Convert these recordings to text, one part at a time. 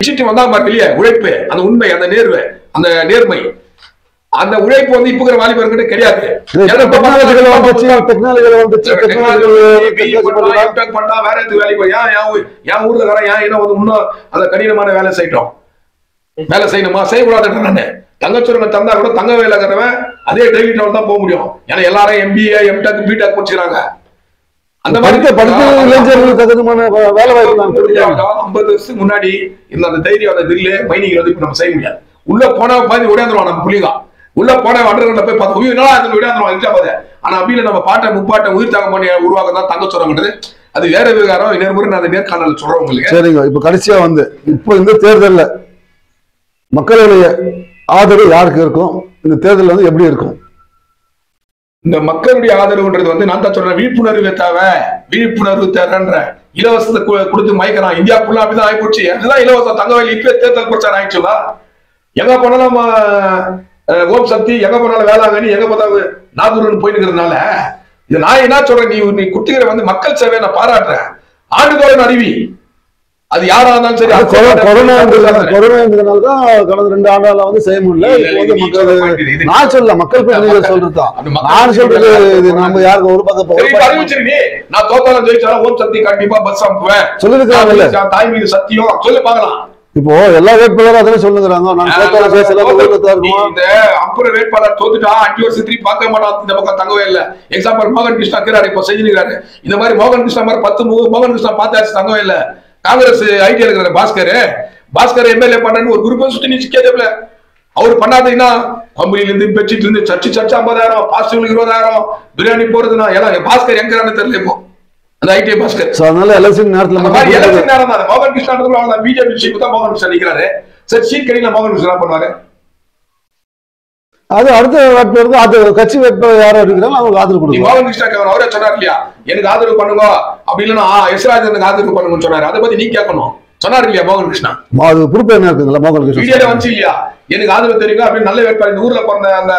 விஷயத்து வந்தா பாரு வெளியே உழைப்பு அந்த உண்மை அந்த நேர்வு அந்த நேர்மை. அந்த உழைப்பு வந்து இப்ப இருக்கிற வாலிபர்கிட்ட கிடையாது. பண்ணா வேற எதுக்கு வேலைக்கு ஏன் என் ஊர்ல வர ஏன் என்ன வந்து இன்னும் அந்த கடினமான வேலை செய்யட்டும். வேலை செய்யணுமா? செய்யக்கூடாதுன்ற நானு. தங்கச்சுரங்க தந்தா கூட தங்க வேலைங்கிறவன் அதே டவுன் தான் போக முடியும். ஏன்னா எல்லாரும் எம்பிஏ எம்டெக் பிடெக் முடிச்சுக்கிறாங்க. அந்த படித்த படித்த இளைஞர்களுக்கு தகுந்தமான வே- வேலை வாய்ப்பு ஐம்பது வருஷத்துக்கு முன்னாடி இந்த அந்த தைரியம் அந்த தில்லு மைனிங் வந்து இப்ப நம்ம செய்ய முடியாது. உள்ள போனா பாதி ஓடியாந்துருவான் நம்ம புள்ளிங்க உள்ள போன வண்டர்கிட்ட போய் பார்த்து உயிர் நாளா அதுல ஓடியாந்துருவான் இருக்கா பாரு. ஆனா அப்படியில நம்ம பாட்டை முப்பாட்டை உயிர் தாங்க பண்ணி உருவாக்க தான் தங்க சொல்றாங்கன்றது அது வேற விவகாரம் இன்னொரு முறை நான் அந்த நேர்காணல் சொல்றேன் உங்களுக்கு. சரிங்க இப்ப கடைசியா வந்து இப்போ இந்த தேர்தல்ல மக்களுடைய ஆதரவு யாருக்கு இருக்கும்? இந்த தேர்தல் வந்து எப்படி இருக்கும்? இந்த மக்களுடைய ஆதரவுன்றது வந்து நான் தான் சொல்றேன் விழிப்புணர்வு தேவை. விழிப்புணர்வு தேவைன்ற இலவசத்தை கொடுத்து மயக்கிறான் இந்தியா ஃபுல்லா அப்படிதான் ஆயிப்போச்சு அதுதான் இலவசம். தங்க வயல் இப்ப தேர்தல் பிரச்சாரம் ஆயிடுச்சுங்களா? எங்க போனாலும் ஓம் சக்தி எங்க போனாலும் வேளாங்கண்ணி எங்க போனாலும் நாகூர்னு போயிட்டு இருக்கிறதுனால இது நான் என்ன சொல்றேன் நீ நீ குட்டிகளை வந்து மக்கள் சேவையை நான் பாராட்டுறேன். ஆண்டுதோறும் அறிவி. அது யாரா இருந்தாலும் சரி கொரோனா கொரோனா இருந்ததுனால- தான் கடந்த ரெண்டு ஆண்டால வந்து செய்ய முடியல. நான் சொல்லல மக்கள் பிரதிநிதிகள் சொல்றதுதான் நான் சொல்றது இது நம்ம யாருக்கு ஒரு பக்கம். நான் தோத்தாலும் ஜெயிச்சாலும் ஓம் சக்தி கண்டிப்பா பஸ் அனுப்புவேன். சொல்லிருக்காங்கல்ல தாய் மீது சத்தியம். சொல்லு பார்க்கலாம். இப்போ எல்லா வேட்பாளரும் அதே சொல்லுங்கிறாங்க நான் கேட்காத பேசல இந்த அப்புறம் வேட்பாளர் தோத்துட்டா அஞ்சு வருஷம் திருப்பி பார்க்க மாட்டான். இந்த பக்கம் தங்கவே இல்ல. எக்ஸாம்பிள் மோகன் கிருஷ்ணா இருக்கிறாரு இப்போ செஞ்சிருக்காரு இந்த மாதிரி மோகன் கிருஷ்ணா மாதிரி பத்து மோகன் கிருஷ்ணா பார்த்தாச்சு தங்கவே இல்ல. காங்கிரஸ் ஐடியா இருக்கிற பாஸ்கர் பாஸ்கர் எம்எல்ஏ பண்ணு ஒரு குரூப் சுத்தி நிச்சு கேட்கல அவர் பண்ணாதீங்கன்னா கம்பெனில இருந்து பெட்ஷீட்ல இருந்து சர்ச்சு சர்ச்சு ஐம்பதாயிரம் பாசிட்டிவ் இருபதாயிரம் பிரியாணி போறதுன்னா எல்லாம் பாஸ்கர் எங்கிறான்னு தெரியல இப்போ. அந்த ஐடி பாஸ்கர். சோ அதனால எலெக்ஷன் நேரத்துல மாதிரி எலெக்ஷன் நேரம் தான். மோகன் கிருஷ்ணா பிஜேபி சீப்பு தான் மோகன் கிருஷ்ணா நிக்கிறாரு. சரி சீட் கடியில மோகன் கிருஷ்ணா பண்ணுவாரு. அது அடுத்த வேட்பாளருக்கு அது கட்சி வேட்பாளர் யாரோ இருக்கிறாங்க அவங்க ஆதரவு கொடுக்கும் கிருஷ்ணா அவரே சொன்னார் இல்லையா? எனக்கு ஆதரவு பண்ணுங்க. அப்படி இல்லைன்னா எஸ்ராஜனுக்கு ஆதரவு பண்ணுங்கன்னு சொன்னாரு. அதை பத்தி நீ கேட்கணும். சொன்னார் இல்லையா மோகன் கிருஷ்ணா? அது பொறுப்பு என்ன இருக்குங்களா மோகன் வீடியோல கிருஷ்ணன் வந்துச்சு இல்லையா? எனக்கு ஆதரவு தெரியுங்க அப்படின்னு நல்ல வேட்பாளர் இந்த ஊர்ல பிறந்த அந்த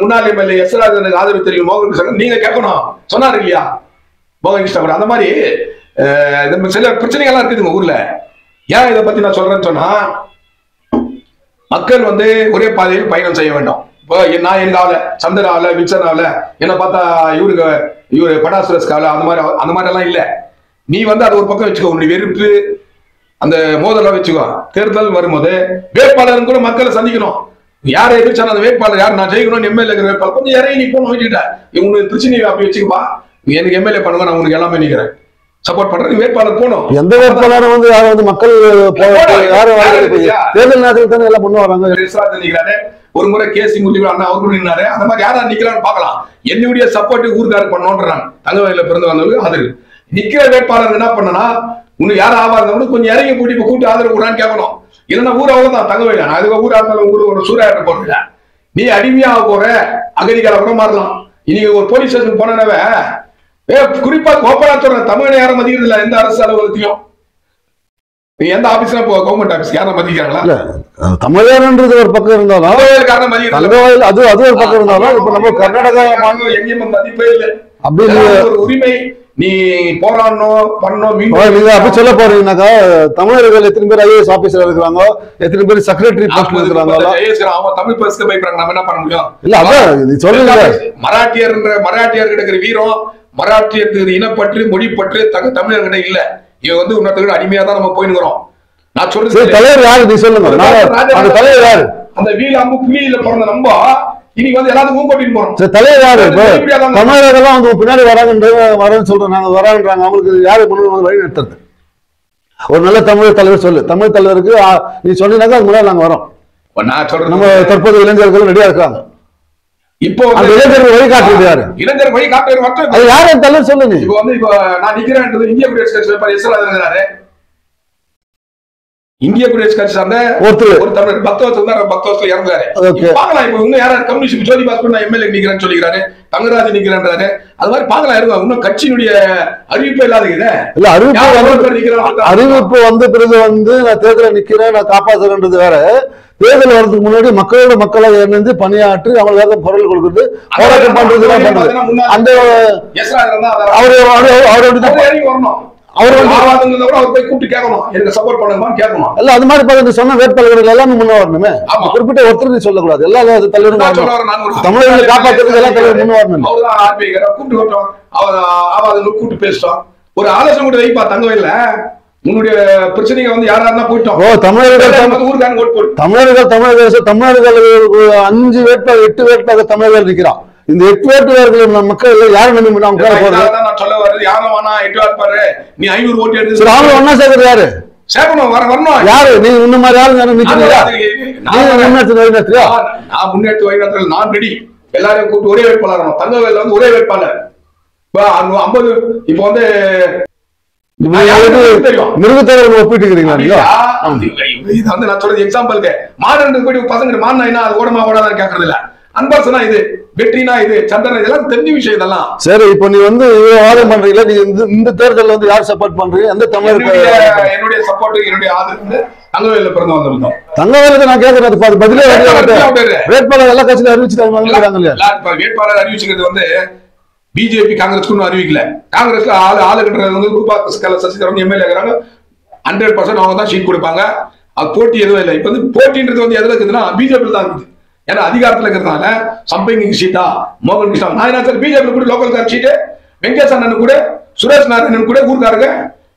முன்னாள் எம்எல்ஏ எஸ்ராஜனுக்கு ஆதரவு தெரியும் மோகன் கிருஷ்ணா நீங்க கேட்கணும். சொன்னார் இல்லையா? மோகன் கிருஷ்ணா அந்த மாதிரி சில பிரச்சனைகள்லாம் இருக்குதுங்க ஊர்ல. ஏன் இதை பத்தி நான் சொல்றேன்னு சொன்னா மக்கள் வந்து ஒரே பாதையில் பயணம் செய்ய வேண்டும். நான் எங்க ஆகல சந்திர ஆகல வில்சன் ஆகல என்ன பார்த்தா இவருக்கு இவரு படாசுரஸ் ஆகல அந்த மாதிரி அந்த மாதிரி எல்லாம் இல்ல. நீ வந்து அது ஒரு பக்கம் வச்சுக்கோ. உன்னுடைய வெறுப்பு அந்த மோதலை வச்சுக்கோ. தேர்தல் வரும்போது வேட்பாளரும் கூட மக்களை சந்திக்கணும். யாரை எதிர்ச்சாலும் அந்த வேட்பாளர் யார்? நான் ஜெயிக்கணும் எம்எல்ஏ வேட்பாளர். கொஞ்சம் இறங்கி நீ போன வச்சுக்கிட்ட உனக்கு பிரச்சனை அப்படி வச்சுக்கப்பா. நீ எனக்கு எம்எல்ஏ பண்ணுங்க நான் உனக்கு எல்லாமே நிக்கிறேன். சப்போர்ட் பண்றேன் நீ வேட்பாளர் போகணும். எந்த வேட்பாளரும் வந்து யாரும் வந்து மக்கள் யாரும் தேர்தல் நேரத்தில் தானே எல்லாம் நிக்கிறாரு ஒரு முறை கேசி முரளிவர் அண்ணா அவரு நின்னாரு. அந்த மாதிரி யாரா நிக்கிறான்னு பார்க்கலாம். என்னுடைய சப்போர்ட் ஊருக்காரு பண்ணோன்றான். தங்கவயல பிறந்து வந்தவங்களுக்கு ஆதரவு. நிக்கிற வேட்பாளர் என்ன பண்ணனா உனக்கு யாரும் ஆவாதவங்களுக்கு கொஞ்சம் இறங்கி கூட்டி இப்ப கூட்டி ஆதரவு கூடான்னு கேட்கணும். இல்லைன்னா ஊர் அவ்வளவுதான் தங்கவயல நான் அதுக்கு ஊரா இருந்தாலும் ஊர் ஒரு சூறாயிரம் போடுறேன் நீ அடிமையாக போற அகதிகால கூட மாறலாம். இன்னைக்கு ஒரு போலீஸ் ஸ்டேஷன் போனவே ஏ குறிப்பா கோபாலத்துறை சொல்றேன் தமிழ் யாரும் மதிக்கிறது இல்ல எந்த அரசு அலுவலகத்தையும் நீ எந்த ஆபீஸ்ல போ கவர்மெண்ட் ஆபீஸ் யாரும் மதிக்கிறாங்களா? இல்ல ஒரு பக்கம் இருந்தாலும். தங்கவாயில் அது அது ஒரு பக்கம் இருந்தாலும் இப்ப நம்ம கர்நாடகா மாநிலம் எங்கேயும் மதிப்பே இல்லை. அப்படி இதெல்லாம் நீங்க- ஒரு உரிமை நீ போராடணும் பண்ணணும் நீங்க அப்படி சொல்ல போறீங்கன்னாக்கா தமிழர்கள் எத்தனை பேர் ஐஏஎஸ் ஆபீசர் இருக்கிறாங்க எத்தனை பேர் செக்ரட்டரி போஸ்ட்ல இருக்கிறாங்க அவன் தமிழ் பேசுக்கு பயப்படுறாங்க. நம்ம என்ன பண்ண முடியும்? இல்ல அதான் நீ சொல்றீங்க. மராட்டியர் மராட்டியர் இருக்கிற வீரம் மராட்டியருக்கு இனப்பற்று மொழிப்பற்று தமிழர்கிட்ட இல்ல. இவன் வந்து இன்னொருத்தர் அடிமையா தான் நம்ம போயினுக்கிறோம் நான் சரி சொல்றது தலைவர் யாரு? நீ சொல்லுங்க. அந்த தலைவர் யாரு? அந்த வீல் அம்பு புலியில பிறந்த நம்ம இன்னைக்கு வந்து எல்லாத்துக்கும் கூட்டிட்டு போறோம் சரி தலைவர் யாரு இப்ப? தமிழர்கள்லாம் வந்து பின்னாடி வராங்கன்ற வரேன்னு சொல்றோம் நாங்க வராங்கன்றாங்க அவங்களுக்கு யாரு முன்னாடி வந்து வழி நடத்துறது? ஒரு நல்ல தமிழ் தலைவர் சொல்லு. தமிழ் தலைவருக்கு நீ சொன்னீங்கன்னாக்கா அது முன்னாடி நாங்க வரோம். நான் சொல்றது நம்ம தற்போது இளைஞர்கள் ரெடியா இருக்காங்க. இப்போ வந்து இளைஞர்கள் வழிகாட்டுறது யாரு? இளைஞர் வழி காட்டுறது மட்டும் அது யாரு தலைவர் சொல்லு நீ இப்போ வந்து இப்போ நான் நிக்கிறேன்றது இந்திய குடியரசு எஸ் இருக்கிறாரு. இந்திய குடியரசு கட்சி சார்ந்த ஒருத்தர். ஒரு தமிழர் பத்து வருஷம் தான் பத்து வருஷத்துல இறந்தாரு. பாக்கலாம் இப்போ இன்னும் யாராவது கம்யூனிஸ்ட் ஜோதி பாஸ்கர் நான் எம்எல்ஏ நிக்கிறேன்னு சொல்லிக்கிறாரு. தங்கராஜ் நிக்கிறேன்றாரு. அது மாதிரி பாக்கலாம் இருக்கும் இன்னும் கட்சியினுடைய அறிவிப்பே இல்லாத இல்ல அறிவிப்பு அறிவிப்பு வந்த பிறகு வந்து நான் தேர்தலை நிக்கிறேன் நான் காப்பாத்துறேன்றது வேற. தேர்தல் வர்றதுக்கு முன்னாடி மக்களோட மக்களை இணைந்து பணியாற்றி அவங்களுக்காக குரல் கொடுக்குறது போராட்டம் பண்றது அந்த அவரு அவரு- அவரு அவர் அவர் வந்து அவர் போய் கூப்பிட்டு கேட்கணும். எனக்கு சப்போர்ட் பண்ணுங்கன்னு கேட்கணும். இல்ல அது மாதிரி பார்த்து சொன்ன வேட்பாளர்கள் எல்லாமே முன்ன வரணுமே. குறிப்பிட்ட ஒருத்தர் சொல்லக்கூடாது. எல்லா தலைவரும் தமிழர்களை காப்பாத்துறதுக்கு எல்லாம் தலைவர் முன்ன வரணும். அவர்தான் க்காரர். கூப்பிட்டு வரட்டும். அவர் ஆவாதுன்னு கூப்பிட்டு பேசிட்டோம். ஒரு ஆலோசனை கூட வைப்பா தங்கவையில உன்னுடைய பிரச்சனைங்க வந்து யாரா இருந்தா போயிட்டோம். ஓ தமிழர்கள் தமிழ் ஊருக்காரன் ஓட்டு தமிழர்கள் தமிழர்கள் தமிழர்கள் அஞ்சு வேட்பாளர் எட்டு வேட்பாளர் தமிழர்கள் நிக்கிறான். இந்த எட்டு வேட்பாளர்கள் நம்ம மக்கள் எல்லாம் யாரை நம்பி முன்ன அவங்க போறது? நான் சொல்ல வர்றது. யாரும் வேணா எட்டு வாட்பாரு நீ ஐநூறு ஓட்டு எடுத்து சரி அவங்க ஒன்னா சேர்க்கறது யாரு? சேர்க்கணும் வர வரணும். யாரு? நீ இந்த மாதிரி ஆளுங்க யாரும் நிக்கிறீங்களா. முன்னெடுத்து வழிநடத்துறியா நான் முன்னெடுத்து வைக்கிறதுல நான் ரெடி எல்லாரையும் கூப்பிட்டு ஒரே வேட்பாளர் வரணும். தங்கவேல்ல வந்து ஒரே வேட்பாளர். இப்ப ஐம்பது இப்ப வந்து. மிருகத்தவர்கள் ஒப்பிட்டு இருக்கிறீங்களா? இது வந்து நான் சொல்றது எக்ஸாம்பிளுக்கு மாடு போய் பசங்க மாடுனா என்ன? அது ஓடமா ஓடாதான் கேட்கறது இல்ல அன்பாசனா இது. வெற்றினா இது சந்திரன் இதெல்லாம் தெரிஞ்ச விஷயம் இதெல்லாம். சரி இப்போ நீ வந்து வாதம் பண்றீங்களா? நீங்க இந்த இந்த தேர்தல்ல வந்து யார் சப்போர்ட் பண்றீங்க? எந்த தமிழருக்கு என்னுடைய சப்போர்ட் என்னுடைய ஆதரவு வந்து தங்கவேல்ல பிறந்து வந்திருந்தோம் தங்கவேலுக்கு நான் கேட்கறேன் அது பதிலே வேட்பாளர் எல்லா கட்சியிலும் அறிவிச்சுட்டாங்க வேட்பாளர் அறிவிச்சுக்கிறது வந்து பிஜேபி காங்கிரஸ்க்கு இன்னும் அறிவிக்கல. காங்கிரஸ்ல ஆளு ஆளு கட்டுறது வந்து ரூபா கல சசிகரன் எம்எல்ஏ இருக்கிறாங்க. ஹண்ட்ரட் பர்சன்ட் அவங்க தான் ஷீட் கொடுப்பாங்க. அது போட்டி எதுவும் இல்லை. இப்ப வந்து போட்டின்றது வந்து எதுல இருக்குதுன்னா பிஜேபி தான் இருக்குது. ஏன்னா அதிகாரத்துல இருக்கிறதுனால சம்பிங் சீட்டா மோகன் கிருஷ்ணா நான் என்ன சார் பிஜேபி கூட லோக்கல் கார் சீட்டு வெங்கடேஷ் அண்ணன் கூட சுரேஷ் நாராயணன் கூட ஊர்க்காரங்க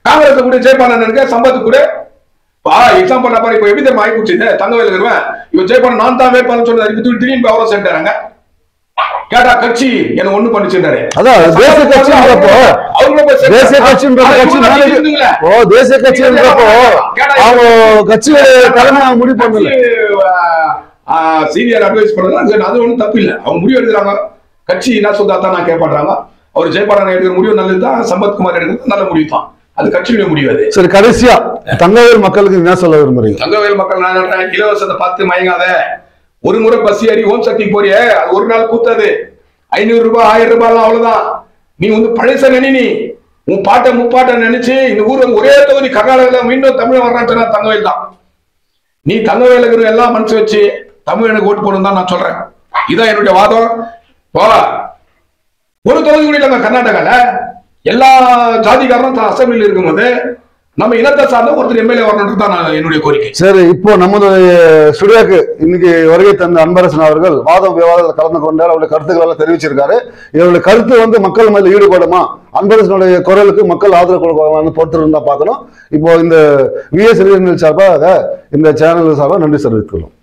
காங்கிரஸ் கூட ஜெயபாலனுக்கு சம்பத் கூட. பா எக்ஸாம் பண்ண பாரு இப்ப எப்படி தெரியுமா ஆகி போச்சு. தங்கவேல் இருக்கிறவன் இப்ப ஜெயபாலன் நான் தான் வேட்பாளர் சொன்னது இப்ப திடீர்னு திடீர்னு அவ்வளவு சேர்த்தாங்க கேட்டா கட்சி என்ன ஒண்ணு பண்ணிச்சுட்டாரு அதான் தேசிய கட்சின்றப்போ போய். தேசிய கட்சின்ற கட்சி. ஓ தேசிய கட்சின்றப்போ அவங்க கட்சி தலைமை முடிவு பண்ணல. சீனியர் அட்வைஸ் பண்றது அது ஒண்ணும் தப்பு இல்ல. அவங்க முடிவு எடுக்கிறாங்க. கட்சி என்ன சொல்றா தான் நான் கேட்பறாங்க அவர் ஜெயபாலன் எடுக்கிற முடிவு நல்லதுதான் சம்பத்குமார் எடுக்கிறது நல்ல முடிவு தான் அது கட்சியுடைய முடிவு அது. சரி கடைசியா தங்கவேல் மக்களுக்கு என்ன சொல்ல விரும்புறீங்க? தங்கவேல் மக்கள் நான் சொல்றேன் இலவசத்தை பார்த்து மயங்காத. ஒரு முறை பஸ் ஏறி ஓம் சக்தி போறிய அது ஒரு நாள் கூத்தாது. ஐநூறு ரூபாய் ஆயிரம் ரூபாய் அவ்வளவுதான். நீ வந்து பழச நினை நீ. உன் பாட்டை முப்பாட்டை நினைச்சு இந்த ஊர் வந்து ஒரே தொகுதி கர்நாடகால மீண்டும் தமிழ் வர்றான்னு சொன்னா தங்கவேல் தான். நீ தங்கவேல இருக்கிற எல்லாம் மனசு வச்சு தமிழனுக்கு ஓட்டு போடணும் தான் நான் சொல்றேன். இதான் என்னுடைய வாதம். போ ஒரு தொகுதி கூட இல்லைங்க கர்நாடகால. எல்லா ஜாதிக்காரனும் அசம்பிளியில் இருக்கும்போது நம்ம இனத்தை சார்ந்த ஒருத்தர் எம்எல்ஏ வரணுன்றது தான் என்னுடைய கோரிக்கை. சரி இப்போ நமது ஸ்டுடியோக்கு இன்னைக்கு வருகை தந்த அன்பரசன் அவர்கள் வாதம் விவாதத்தில் கலந்து கொண்டார். அவருடைய கருத்துக்கள் எல்லாம் தெரிவிச்சிருக்காரு. இவருடைய கருத்து வந்து மக்கள் மேல ஈடுபடுமா? அன்பரசனுடைய குரலுக்கு மக்கள் ஆதரவு கொடுக்கலாம்னு பொறுத்திருந்தா பார்க்கணும். இப்போ இந்த விஎஸ் சார்பாக இந்த சேனல் சார்பாக நன்றி தெரிவித்துக்கொள்ளும்